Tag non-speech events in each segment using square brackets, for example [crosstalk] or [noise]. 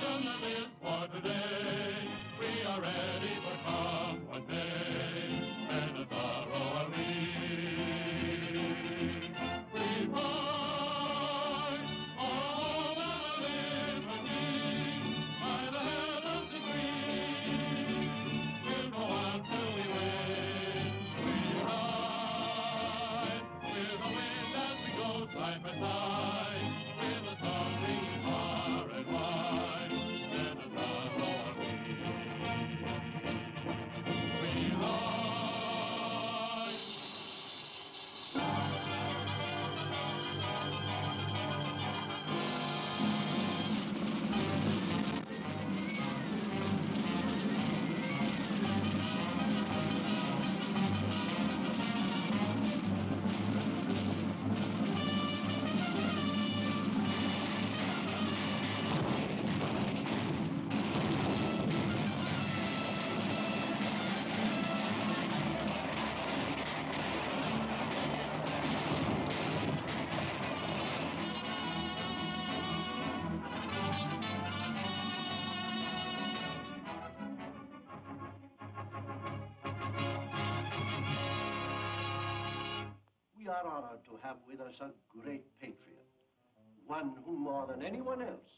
that is for today. We are ready for come We are honored to have with us a great patriot, one who more than anyone else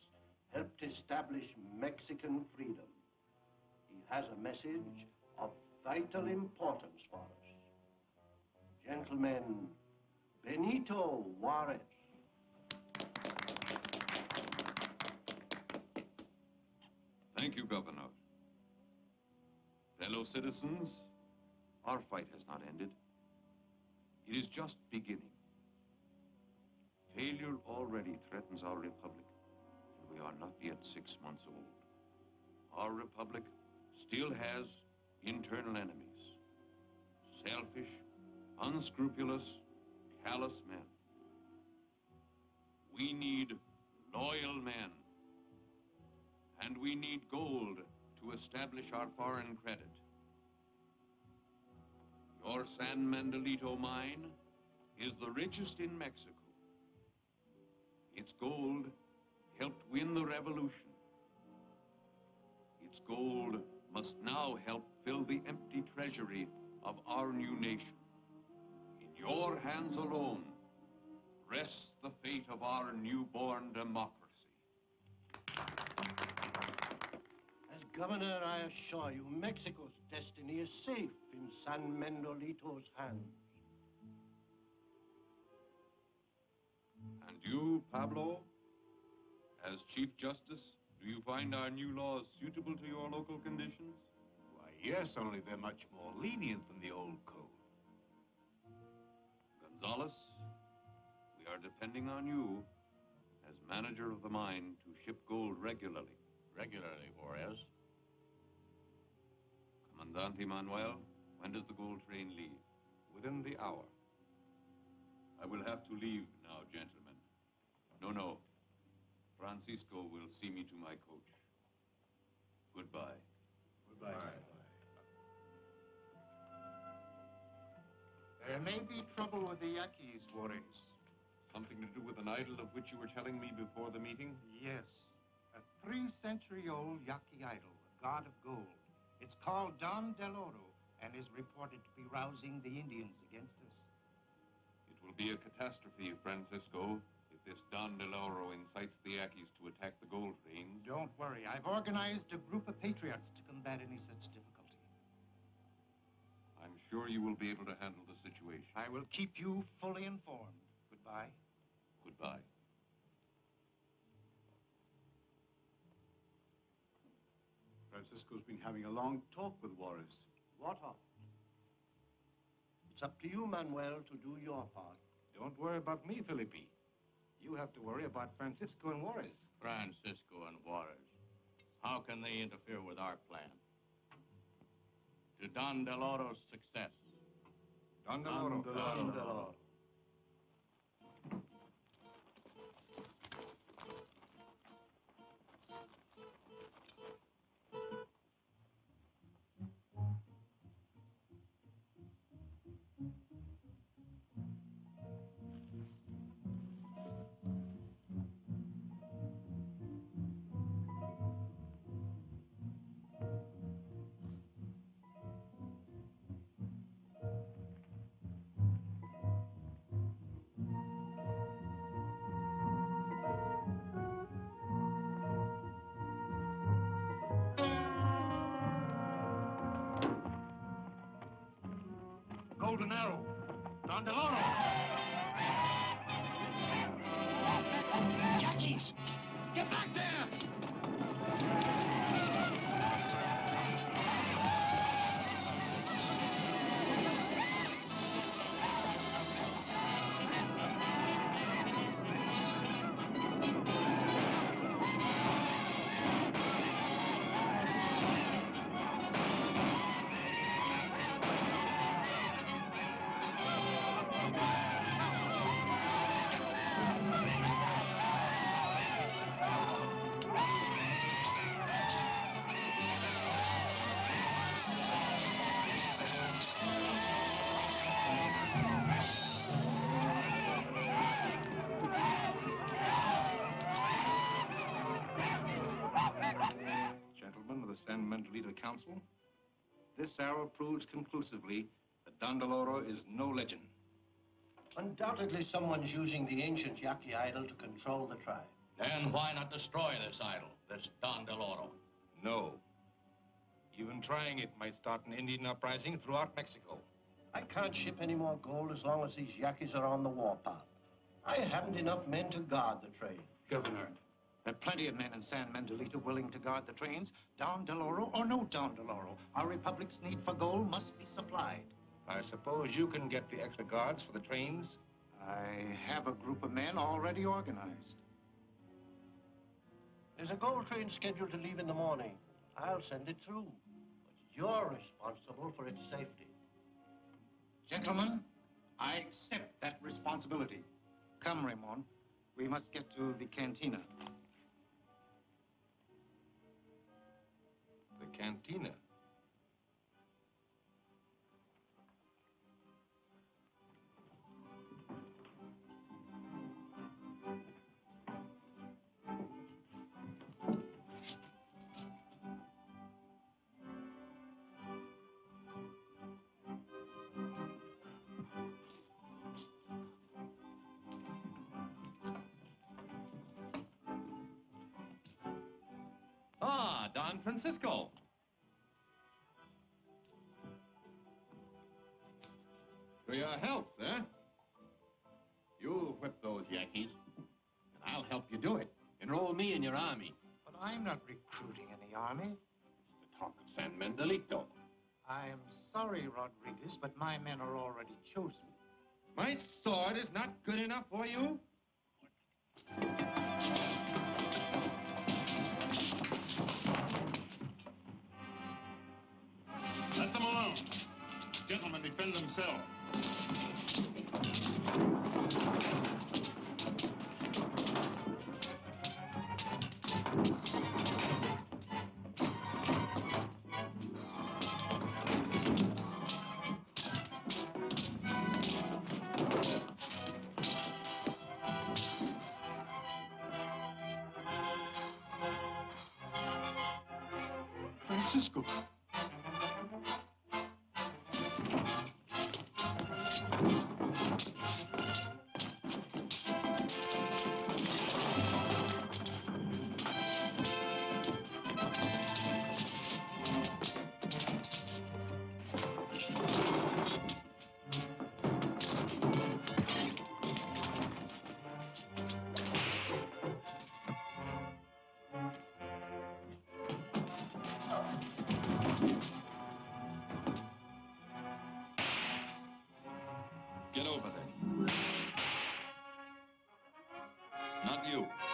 helped establish Mexican freedom. He has a message of vital importance for us. Gentlemen, Benito Juarez. Thank you, Governor. Fellow citizens, our fight has not ended. It is just beginning. Failure already threatens our republic, and we are not yet six months old. Our republic still has internal enemies. Selfish, unscrupulous, callous men. We need loyal men. And we need gold to establish our foreign credit. Your San Mendolito mine is the richest in Mexico. Its gold helped win the revolution. Its gold must now help fill the empty treasury of our new nation. In your hands alone rests the fate of our newborn democracy. Governor, I assure you, Mexico's destiny is safe in San Mendolito's hands. And you, Pablo, as Chief Justice, do you find our new laws suitable to your local conditions? Why, yes, only they're much more lenient than the old code. Gonzales, we are depending on you as manager of the mine to ship gold regularly. Regularly, Juarez. Commandante Manuel, when does the gold train leave? Within the hour. I will have to leave now, gentlemen. No, no. Francisco will see me to my coach. Goodbye. Goodbye. There may be trouble with the Yaquis, Juarez. Something to do with an idol of which you were telling me before the meeting? Yes. A three-century-old Yaqui idol, a god of gold. It's called Don Del Oro and is reported to be rousing the Indians against us. It will be a catastrophe, Francisco, if this Don Del Oro incites the Yaquis to attack the gold trains. Don't worry. I've organized a group of patriots to combat any such difficulty. I'm sure you will be able to handle the situation. I will keep you fully informed. Goodbye. Goodbye. Francisco's been having a long talk with Juarez. What of? It's up to you, Manuel, to do your part. Don't worry about me, Felipe. You have to worry about Francisco and Juarez. Francisco and Juarez. How can they interfere with our plan? To Don Del Oro's success. Don Del Don Oro. Del Oro. Don Del Oro. Mendolito Council, this arrow proves conclusively that Don Del Oro is no legend. Undoubtedly, someone's using the ancient Yaqui idol to control the tribe. Then why not destroy this idol, this Don Del Oro? No. Even trying it might start an Indian uprising throughout Mexico. I can't ship any more gold as long as these Yaquis are on the warpath. I haven't enough men to guard the trade. Governor, there are plenty of men in San Mendolito willing to guard the trains. Don Del Oro or no Don Del Oro, our republic's need for gold must be supplied. I suppose you can get the extra guards for the trains? I have a group of men already organized. There's a gold train scheduled to leave in the morning. I'll send it through. But you're responsible for its safety. Gentlemen, I accept that responsibility. Come, Ramon. We must get to the cantina. Cantina. Ah, Don Francisco. Uh, your health, sir. You'll whip those Yaquis, and I'll help you do it. Enroll me in your army. But I'm not recruiting any army. It's the talk of San Mendolito. I am sorry, Rodriguez, but my men are already chosen. My sword is not good enough for you? Let them alone. Gentlemen defend themselves. Francisco. You.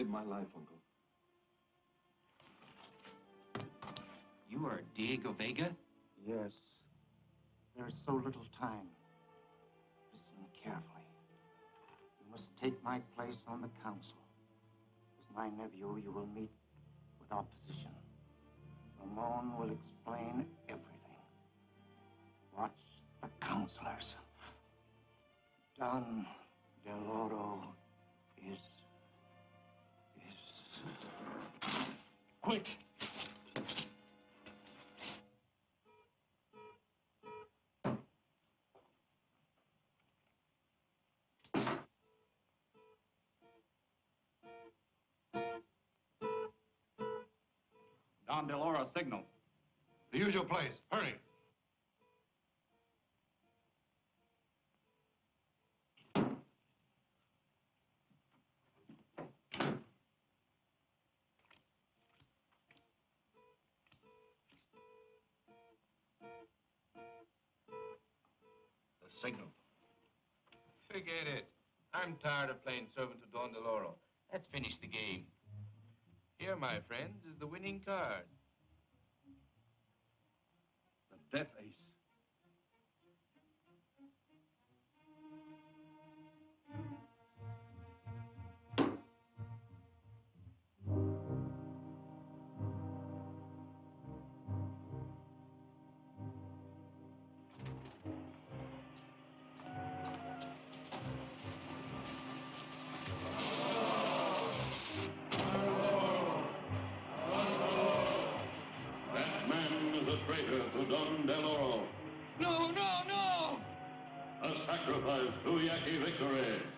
Saved my life, Uncle. You are Diego Vega? Yes. There is so little time. Listen carefully. You must take my place on the council. As my nephew, you will meet with opposition. Ramon will explain everything. Watch the counselors. Don Del Quick! Don Del Oro, signal. The usual place. Hurry. Tired playing servant to Don Del Oro. Let's finish the game. Here, my friends, is the winning card. The Death Ace. A to Don Del Oro. No, no, no! A sacrifice to Yaqui victory.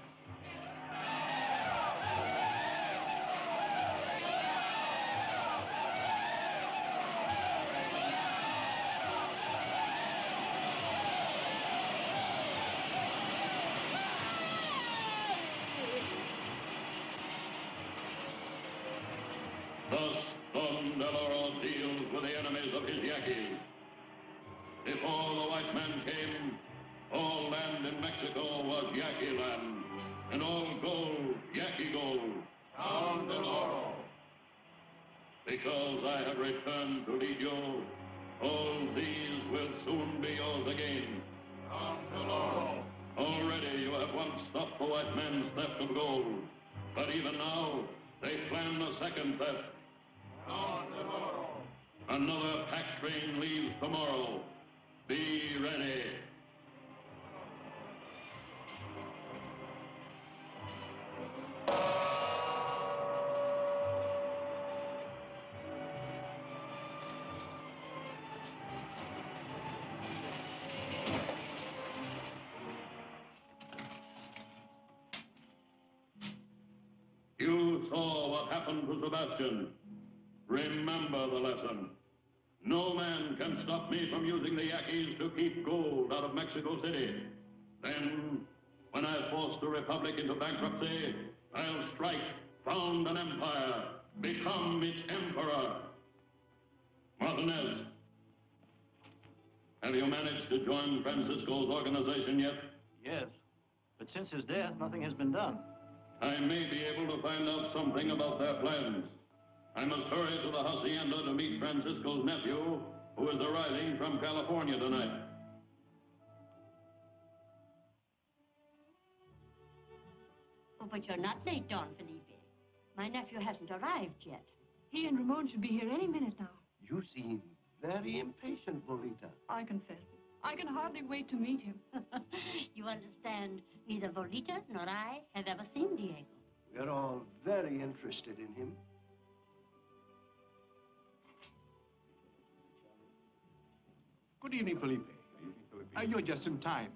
In Mexico was Yaqui land, and all gold, Yaqui gold. Don Del Oro. Because I have returned to lead you, all these will soon be yours again. Del Oro. Already you have once stopped the white man's theft of gold, but even now they plan a second theft. Another pack train leaves tomorrow. Be ready. You saw what happened to Sebastian. Remember the lesson. No man can stop me from using the Yaquis to keep gold out of Mexico City. Then, when I force the Republic into bankruptcy, I'll strike, found an empire, become its emperor. Martinez, have you managed to join Francisco's organization yet? Yes. But since his death, nothing has been done. I may be able to find out something about their plans. I must hurry to the hacienda to meet Francisco's nephew, who is arriving from California tonight. Oh, but you're not late, Don Felipe. My nephew hasn't arrived yet. He and Ramon should be here any minute now. You seem very impatient, Volita. I confess. I can hardly wait to meet him. [laughs] you understand, neither Volita nor I have ever seen Diego. We're all very interested in him. Good evening, Felipe. Uh, you're just in time.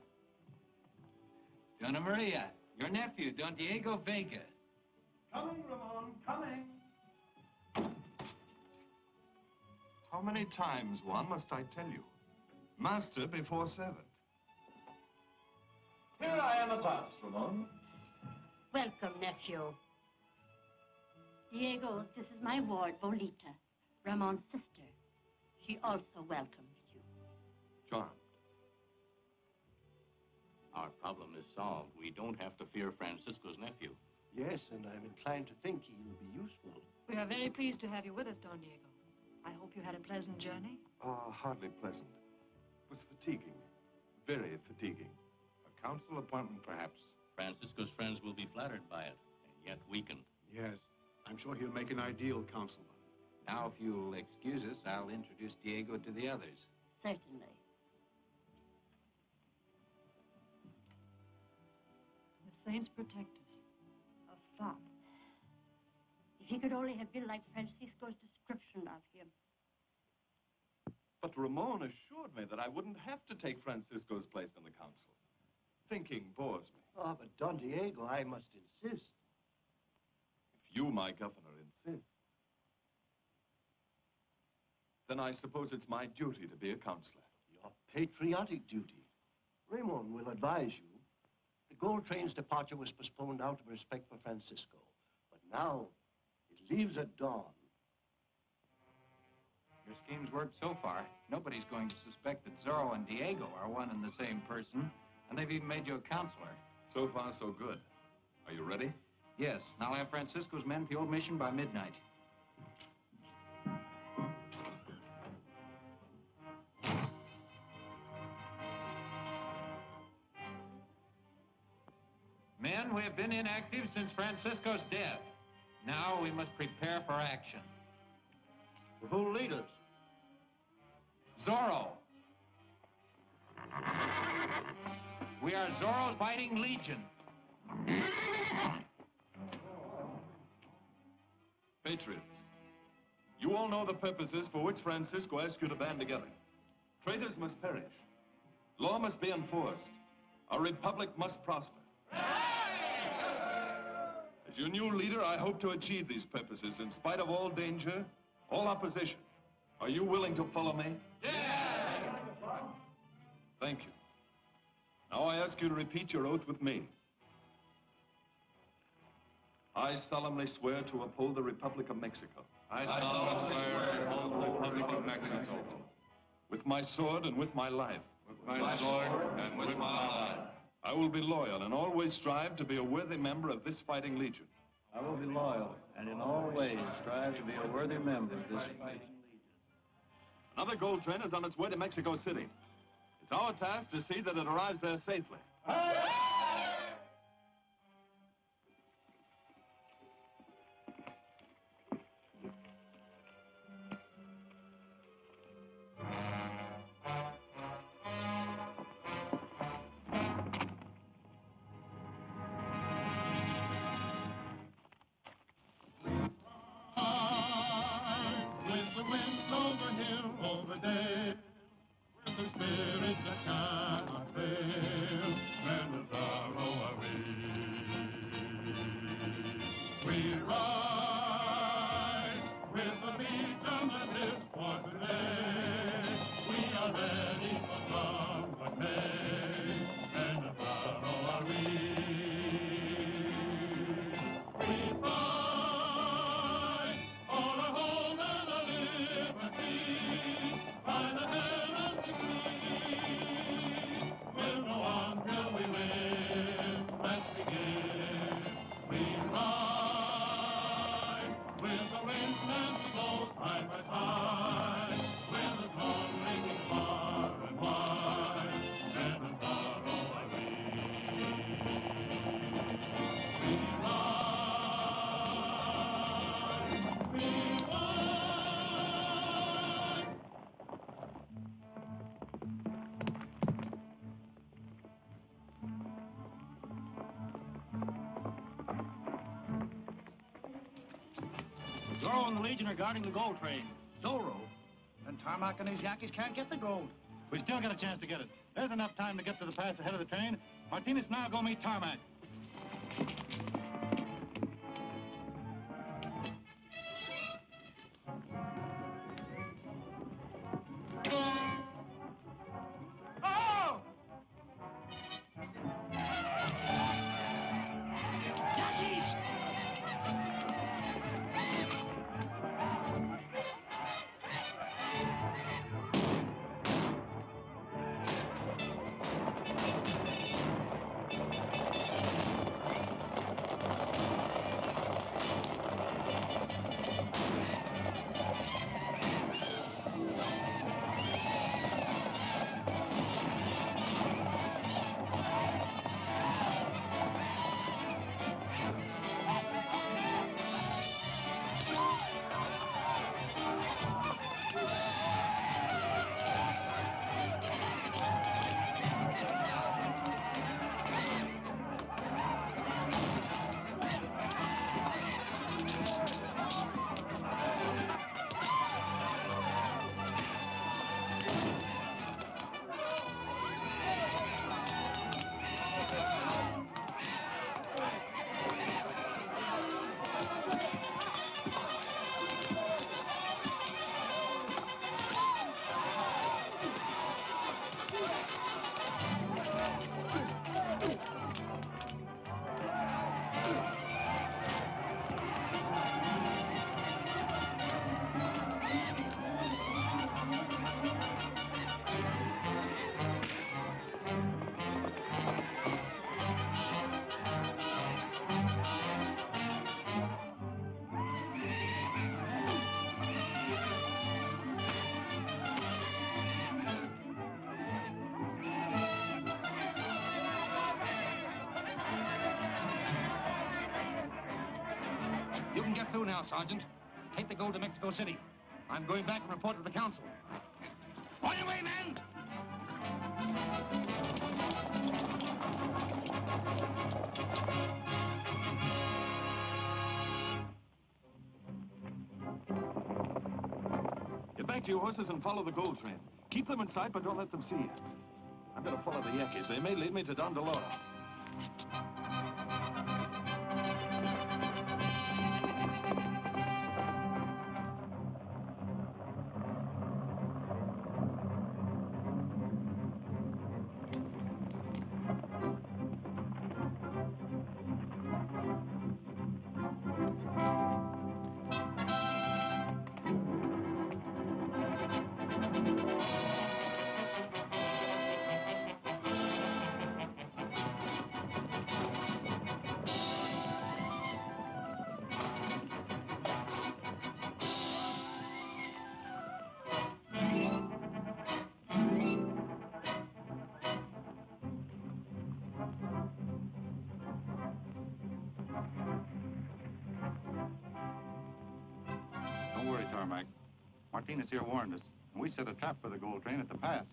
Donna Maria, your nephew, Don Diego Vega. Coming, Ramon, coming. How many times, Juan, must I tell you? Master before servant. Here I am at last, Ramon. Welcome, nephew. Diego, this is my ward, Volita, Ramon's sister. She also welcomes you. Charmed. Our problem is solved. We don't have to fear Francisco's nephew. Yes, and I'm inclined to think he'll be useful. We are very pleased to have you with us, Don Diego. I hope you had a pleasant journey. Ah, hardly pleasant. It was fatiguing. Very fatiguing. A council appointment, perhaps. Francisco's friends will be flattered by it, and yet weakened. Yes, I'm sure he'll make an ideal councilman. Now, if you'll excuse us, I'll introduce Diego to the others. Certainly. Saints protect us. A fop. If he could only have been like Francisco's description of him. But Ramon assured me that I wouldn't have to take Francisco's place in the council. Thinking bores me. Oh, but Don Diego, I must insist. If you, my governor, insist, then I suppose it's my duty to be a counselor. Your patriotic duty. Ramon will advise you. The gold train's departure was postponed out of respect for Francisco. But now, it leaves at dawn. Your scheme's worked so far. Nobody's going to suspect that Zorro and Diego are one and the same person. And they've even made you a counselor. So far, so good. Are you ready? Yes, and I'll have Francisco's men at the old mission by midnight. Men, we have been inactive since Francisco's death. Now we must prepare for action. Who'll lead us? Zorro. We are Zorro's fighting legion. Patriots, you all know the purposes for which Francisco asked you to band together. Traitors must perish. Law must be enforced. Our republic must prosper. As your new leader, I hope to achieve these purposes in spite of all danger, all opposition. Are you willing to follow me? Yes! Thank you. Now I ask you to repeat your oath with me. I solemnly swear to uphold the Republic of Mexico. I solemnly swear to uphold the Republic of Mexico. With my sword and with my life. With my sword and with my life. I will be loyal and always strive to be a worthy member of this fighting legion. I will be loyal and in all ways strive to be a worthy member of this fighting legion. Another gold train is on its way to Mexico City. It's our task to see that it arrives there safely. With Zorro and the Legion are guarding the gold train. Zorro? And Tarmac and his Yaquis can't get the gold. We still got a chance to get it. There's enough time to get to the pass ahead of the train. Martinez I'll go meet Tarmac. You can get through now, Sergeant. Take the gold to Mexico City. I'm going back and report to the council. On your way, men! Get back to your horses and follow the gold train. Keep them in sight, but don't let them see you. I'm going to follow the Yaquis. They may lead me to Don Del Oro. Martinez here warned us, and we set a trap for the gold train at the pass.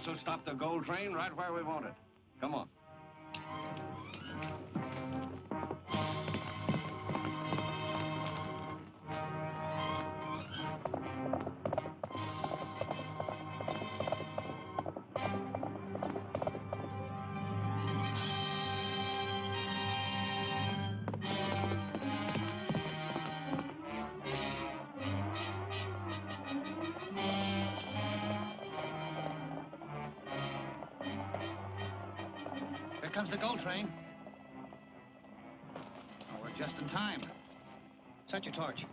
This will stop the gold train right where we want it. Here comes the gold train. Oh, we're just in time. Set your torch.